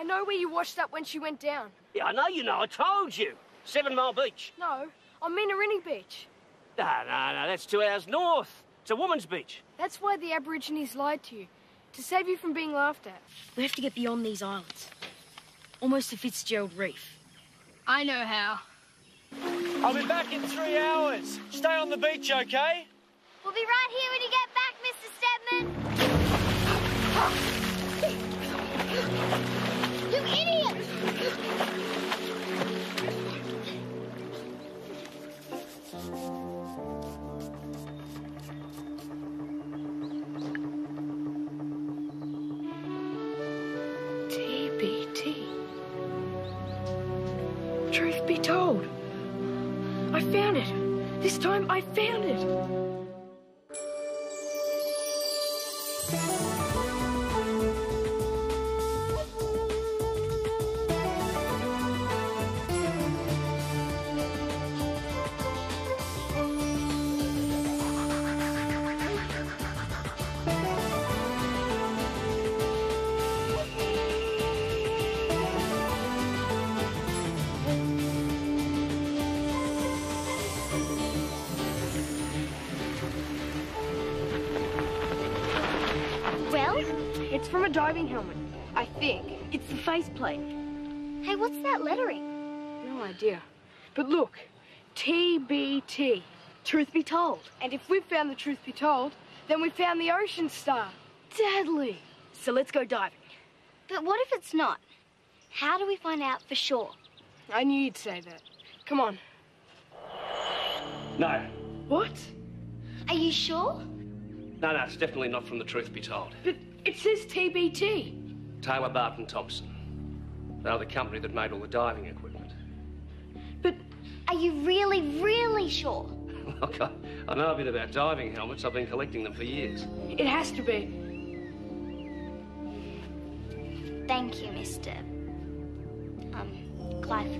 I know where you washed up when she went down. Yeah, I know you know. I told you. Seven Mile Beach. No, I on Minarini Beach. No, no, no. That's two hours north. It's a woman's beach. That's why the Aborigines lied to you. To save you from being laughed at. We have to get beyond these islands. Almost to Fitzgerald Reef. I know how. I'll be back in three hours. Stay on the beach, okay? We'll be right here when you get back, Mr. Steadman. I found it. This time I found it. The hey, what's that lettering? No idea. But look, TBT. Truth be told. And if we've found the truth be told, then we've found the ocean star. Deadly. So let's go diving. But what if it's not? How do we find out for sure? I knew you'd say that. Come on. No. What? Are you sure? No, no, it's definitely not from the truth be told. But it says TBT. Taylor Barton Thompson. They're the company that made all the diving equipment. But Are you really, really sure? Look, I, I know a bit about diving helmets. I've been collecting them for years. it has to be. Thank you, Mr. Um, Clive.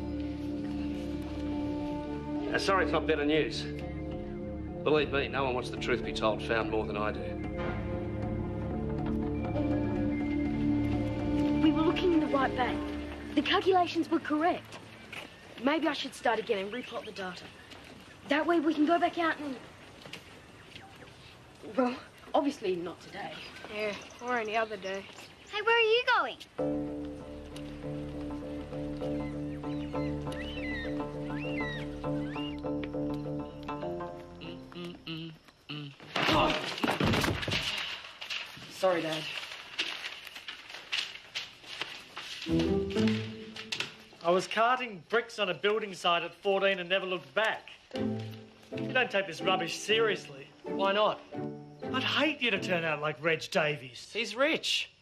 Uh, sorry it's not better news. Believe me, no one wants the truth be told found more than I do. We were looking in the right bay. The calculations were correct. Maybe I should start again and replot the data. That way we can go back out and. Well, obviously not today. Yeah, or any other day. Hey, where are you going? Sorry, Dad. I was carting bricks on a building site at 14 and never looked back. You don't take this rubbish seriously. Why not? I'd hate you to turn out like Reg Davies. He's rich.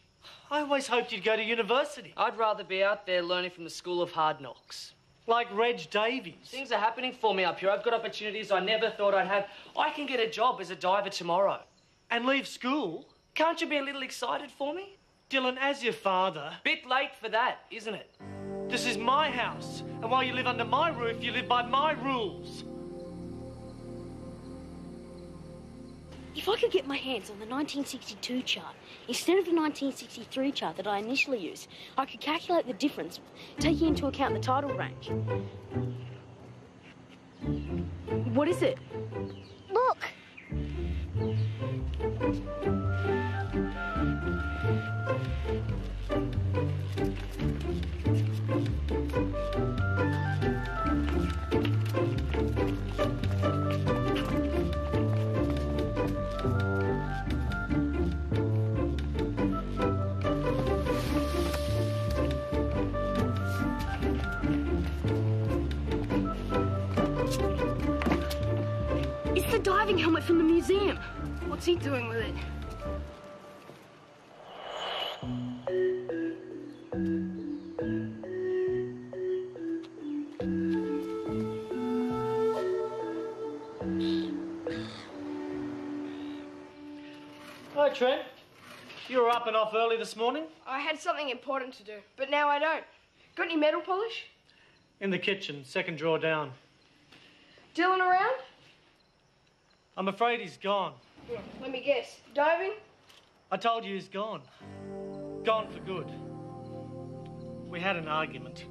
I always hoped you'd go to university. I'd rather be out there learning from the School of Hard Knocks. Like Reg Davies. Things are happening for me up here. I've got opportunities I never thought I'd have. I can get a job as a diver tomorrow. And leave school? Can't you be a little excited for me? Dylan, as your father, Bit late for that, isn't it? This is my house. And while you live under my roof, you live by my rules. If I could get my hands on the 1962 chart instead of the 1963 chart that I initially used, I could calculate the difference, taking into account the tidal range. What is it? Hi, Trent. You were up and off early this morning? I had something important to do, but now I don't. Got any metal polish? In the kitchen, second drawer down. Dylan around? I'm afraid he's gone. Hmm, Let me guess. Diving? I told you he's gone. Gone for good. we had an argument.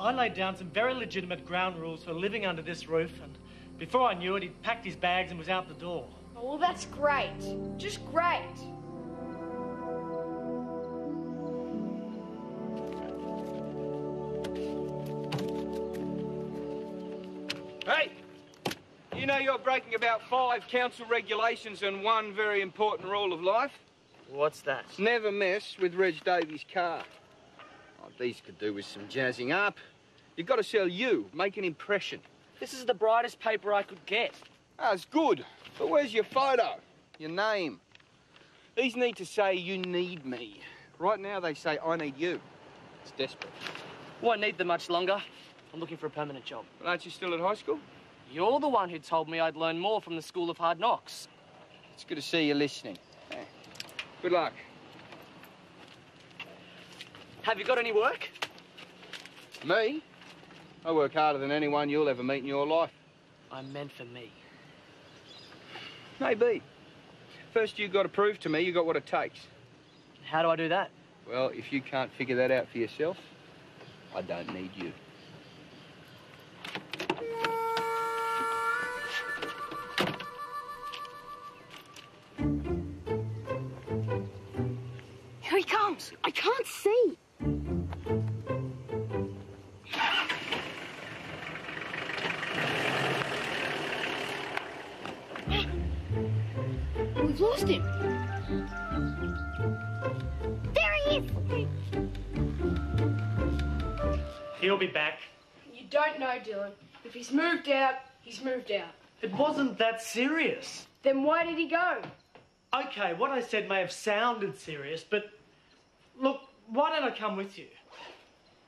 I laid down some very legitimate ground rules for living under this roof, and before I knew it, he'd packed his bags and was out the door. Oh, well, that's great. Just great. Hey! You know you're breaking about five council regulations and one very important rule of life? What's that? Never mess with Reg Davies' car. Oh, these could do with some jazzing up. You've got to sell you, make an impression. This is the brightest paper I could get. That's good. But where's your photo? Your name? These need to say you need me. Right now they say I need you. It's desperate. Won't need them much longer. I'm looking for a permanent job. But aren't you still at high school? You're the one who told me I'd learn more from the School of Hard Knocks. It's good to see you listening. Yeah. Good luck. Have you got any work? Me? I work harder than anyone you'll ever meet in your life. I'm meant for me. Maybe. First, you've got to prove to me you got what it takes. How do I do that? Well, if you can't figure that out for yourself, I don't need you. Don't Dylan. If he's moved out, he's moved out. It wasn't that serious. Then why did he go? Okay, what I said may have sounded serious, but look, why don't I come with you?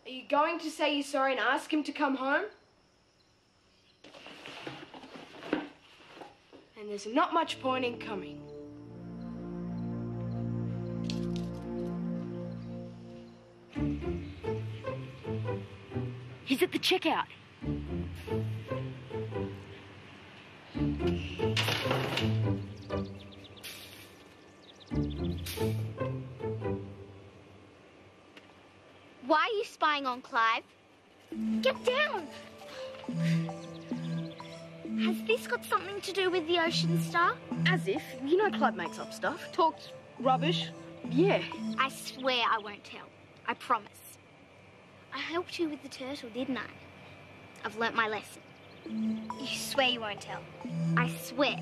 Are you going to say you're sorry and ask him to come home? And there's not much point in coming. He's at the checkout. Why are you spying on Clive? Get down! Has this got something to do with the Ocean Star? As if. You know Clive makes up stuff. Talks rubbish. Yeah. I swear I won't tell. I promise. I helped you with the turtle, didn't I? I've learnt my lesson. You swear you won't tell? I swear.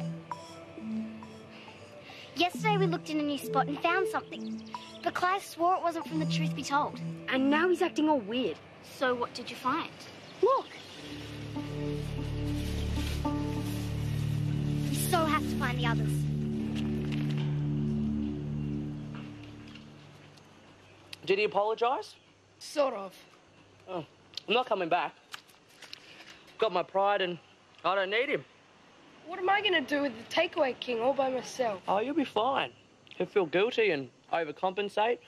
Yesterday we looked in a new spot and found something. But Clive swore it wasn't from the truth be told. And now he's acting all weird. So what did you find? Look. We so have to find the others. Did he apologise? Sort of. Oh, I'm not coming back. Got my pride and I don't need him. What am I going to do with the takeaway king all by myself? Oh, you'll be fine. He'll feel guilty and overcompensate.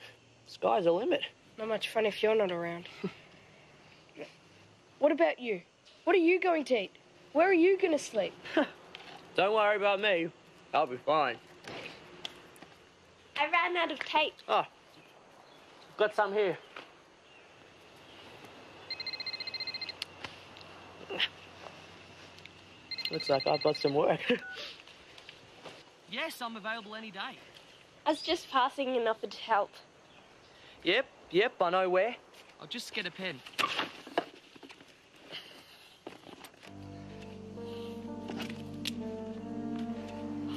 Sky's the limit. Not much fun if you're not around. what about you? What are you going to eat? Where are you going to sleep? Don't worry about me. I'll be fine. I ran out of tape. Oh, got some here. Looks like I've got some work. yes, I'm available any day. I was just passing and offered to help. Yep, yep, I know where. I'll just get a pen.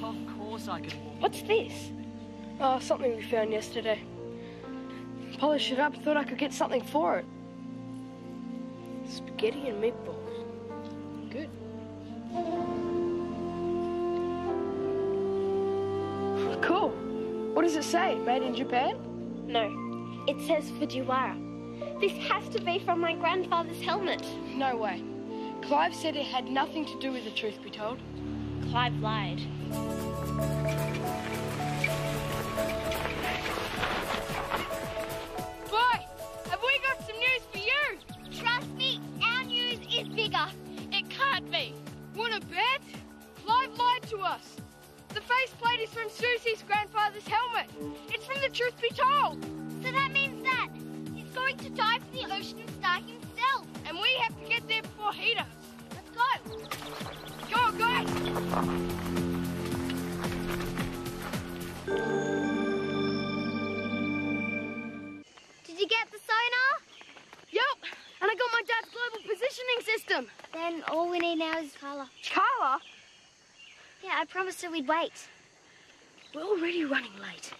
Of course I can walk. What's this? Oh, something we found yesterday. Polish it up, thought I could get something for it. Spaghetti and meatballs. Cool. What does it say? Made in Japan? No, it says Fujiwara. This has to be from my grandfather's helmet. No way. Clive said it had nothing to do with the truth be told. Clive lied. this plate is from Susie's grandfather's helmet. It's from the truth be told. So that means that he's going to die for the ocean and star himself. And we have to get there before he does. Let's go. Go on, guys. Did you get the sonar? Yep. And I got my dad's global positioning system. Then all we need now is Karla. Karla? Yeah, I promised her we'd wait. We're already running late.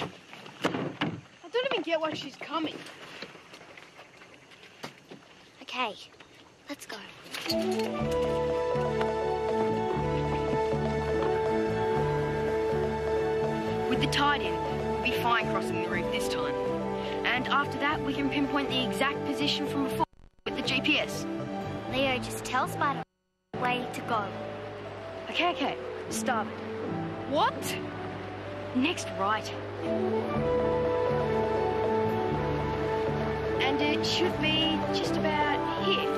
I don't even get why she's coming. Okay, let's go. With the tide in, we'll be fine crossing the reef this time. And after that, we can pinpoint the exact position from before with the GPS. Leo, just tell Spider way to go. Okay, okay. Starboard. What? Next right. And it should be just about here.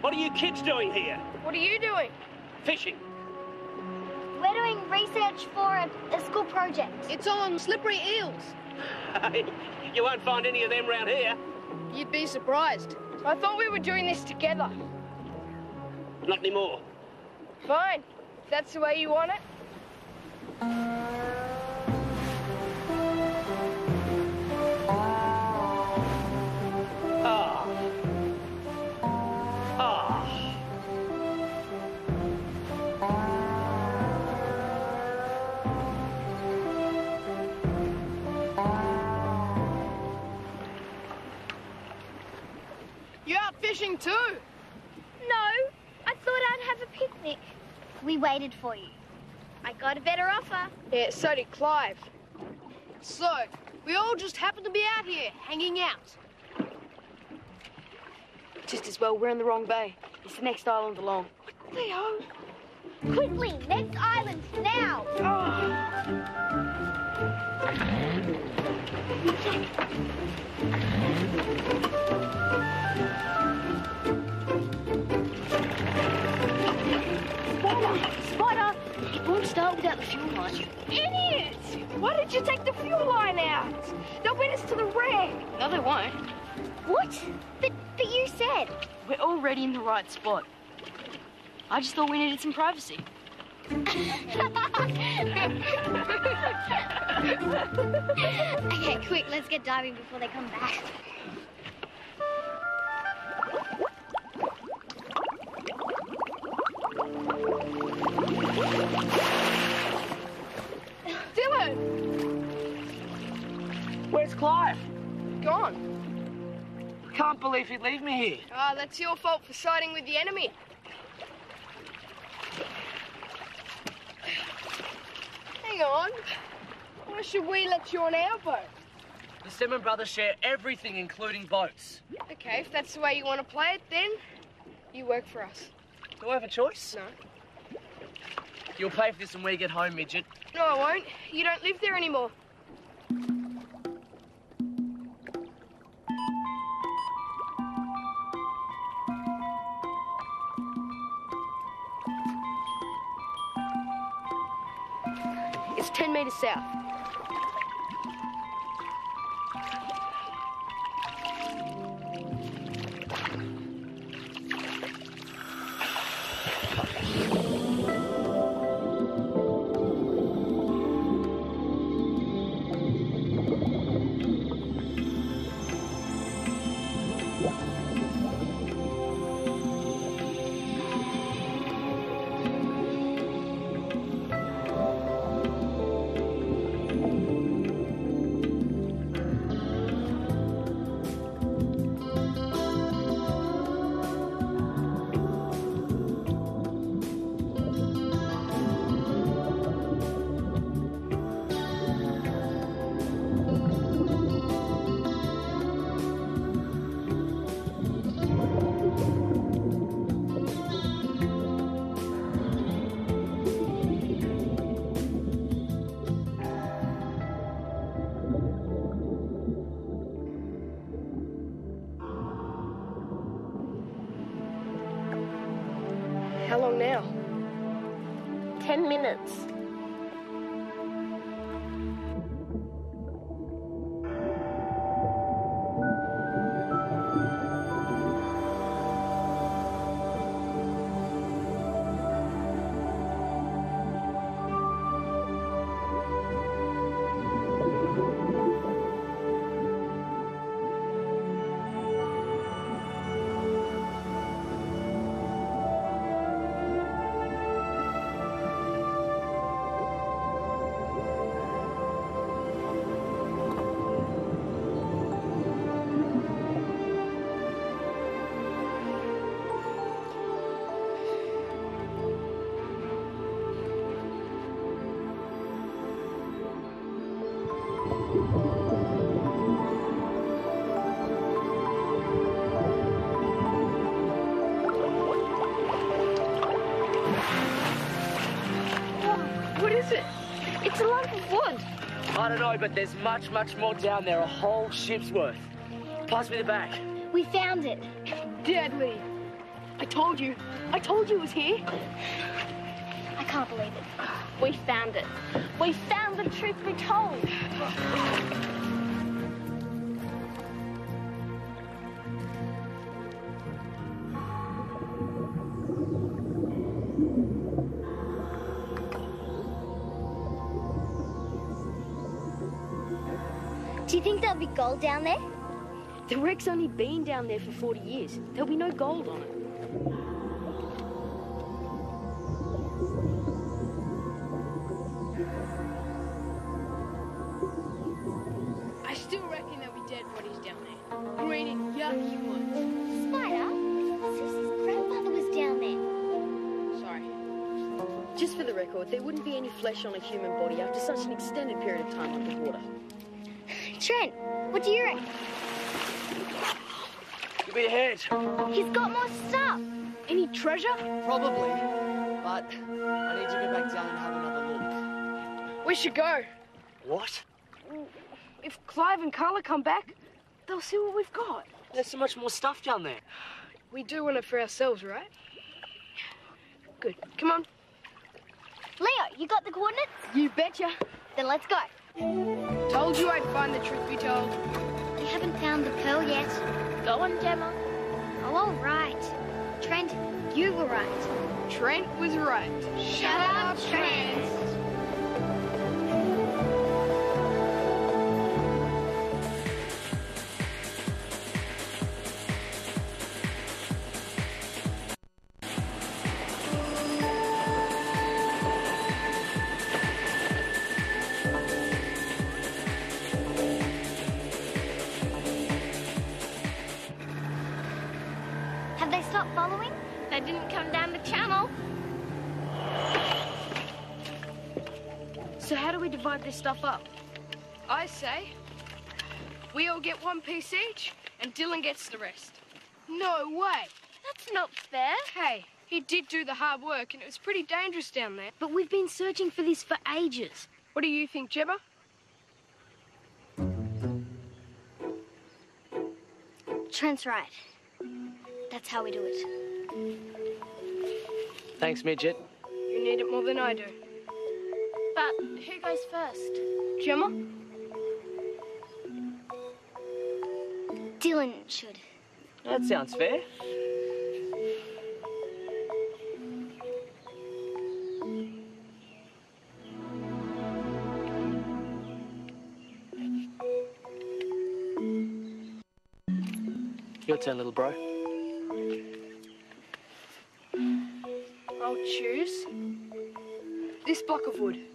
What are you kids doing here? What are you doing? Fishing. We're research for a, a school project. It's on slippery eels. you won't find any of them round here. You'd be surprised. I thought we were doing this together. Not anymore. Fine. If that's the way you want it. Too? No, I thought I'd have a picnic. We waited for you. I got a better offer. Yeah, so did Clive. So, we all just happened to be out here, hanging out. Just as well, we're in the wrong bay. It's the next island along. Leo. Quickly, next island, now! Spider! Start without the fuel line. Idiot! Why did you take the fuel line out? They'll beat us to the wreck. No, they won't. What? But, but you said. We're already in the right spot. I just thought we needed some privacy. okay, quick, let's get diving before they come back. Where's Clive? Gone. I can't believe he'd leave me here. Ah, that's your fault for siding with the enemy. Hang on. Why should we let you on our boat? The Simon brothers share everything, including boats. Okay, if that's the way you want to play it, then you work for us. Do I have a choice? No. You'll pay for this when we get home, midget. No, I won't. You don't live there anymore. It's 10 metres south. is it? It's a lump of wood. I don't know, but there's much, much more down there, a whole ship's worth. Pass me the bag. We found it. Deadly. I told you. I told you it was here. I can't believe it. We found it. We found the truth be told. Be gold down there? The wreck's only been down there for 40 years. There'll be no gold on it. I still reckon there'll be dead bodies down there. Green and yucky ones. Spider, Susie's grandfather was down there. Sorry. Just for the record, there wouldn't be any flesh on a human body after such an extended period of time underwater. Trent, what do you reckon? Give me a hand. He's got more stuff. Any treasure? Probably. But I need to go back down and have another look. We should go. What? If Clive and Karla come back, they'll see what we've got. There's so much more stuff down there. We do want it for ourselves, right? Good. Come on. Leo, you got the coordinates? You betcha. Then let's go. Told you I'd find the truth be told. We haven't found the pearl yet. Go on, Gemma. Oh, all right. Trent, you were right. Trent was right. Shut up, Trent. Have So how do we divide this stuff up? I say we all get one piece each, and Dylan gets the rest. No way. That's not fair. Hey, he did do the hard work, and it was pretty dangerous down there. But we've been searching for this for ages. What do you think, Gemma? Trent's right. That's how we do it. Thanks, Midget. You need it more than I do. But who goes first? Gemma? Dylan should. That sounds fair. Your turn, little bro. I'll choose this block of wood.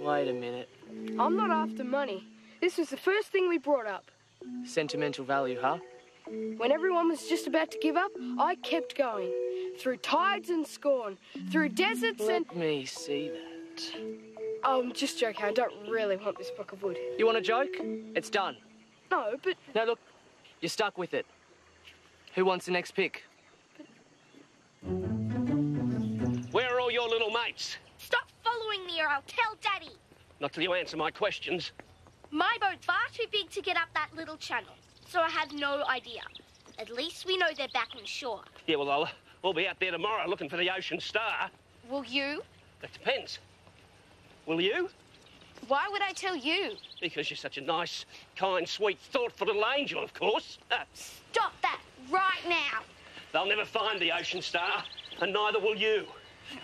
Wait a minute. I'm not after money. This was the first thing we brought up. Sentimental value, huh? When everyone was just about to give up, I kept going. Through tides and scorn, through deserts and. Let me see that. Oh, I'm just joking. I don't really want this block of wood. You want a joke? It's done. No, but Now look, you're stuck with it. Who wants the next pick? Where are all your little mates? Stop me or I'll tell Daddy. Not till you answer my questions. My boat's far too big to get up that little channel, so I had no idea. At least we know they're back on shore. Yeah, well, I'll, we'll be out there tomorrow looking for the Ocean Star. Will you? That depends. Will you? Why would I tell you? Because you're such a nice, kind, sweet, thoughtful little angel, of course. Ah, Stop that right now. They'll never find the Ocean Star, and neither will you.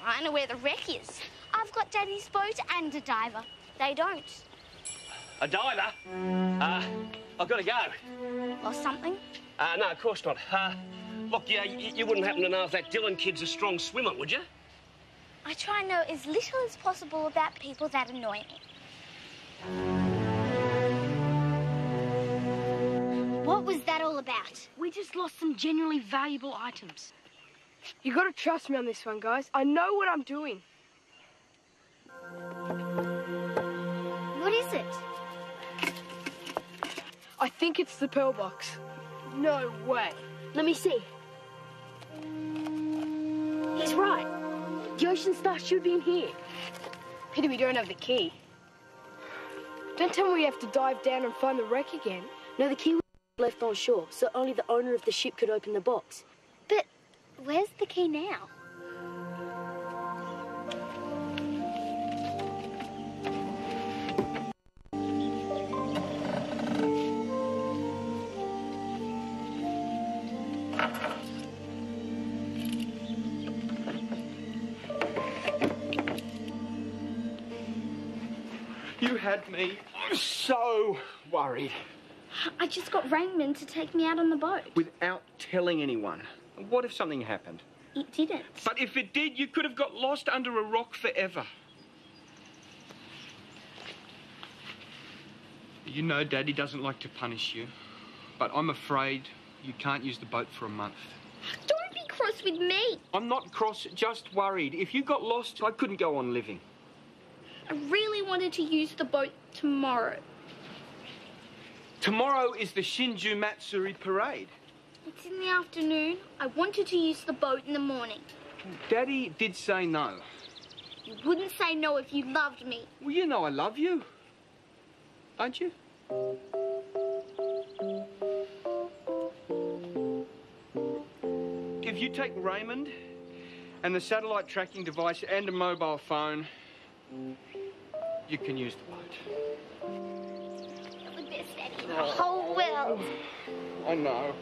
I know where the wreck is. I've got Daddy's boat and a diver. They don't. A diver? Uh, I've got to go. Or something. Uh, no, of course not. Uh, look, yeah, you, you wouldn't happen to know if that Dylan kid's a strong swimmer, would you? I try and know as little as possible about people that annoy me. What was that all about? We just lost some genuinely valuable items. You've gotta trust me on this one, guys. I know what I'm doing. What is it? I think it's the pearl box. No way. Let me see. He's right. The ocean star should be in here. Pity we don't have the key. Don't tell me we have to dive down and find the wreck again. No, the key was left on shore, so only the owner of the ship could open the box. But where's the key now? Had me so worried I just got Raymond to take me out on the boat. without telling anyone. What if something happened? It didn't. But if it did, you could have got lost under a rock forever. You know Daddy doesn't like to punish you, but I'm afraid you can't use the boat for a month. Don't be cross with me. I'm not cross, just worried. If you got lost, I couldn't go on living. I really wanted to use the boat tomorrow. Tomorrow is the Shinju Matsuri parade. It's in the afternoon. I wanted to use the boat in the morning. Daddy did say no. You wouldn't say no if you loved me. Well, you know I love you. Don't you? If you take Raymond and the satellite tracking device and a mobile phone, you can use the boat. You're the best daddy in the whole world. I know.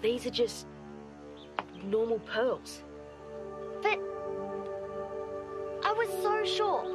These are just normal pearls. But I was so sure.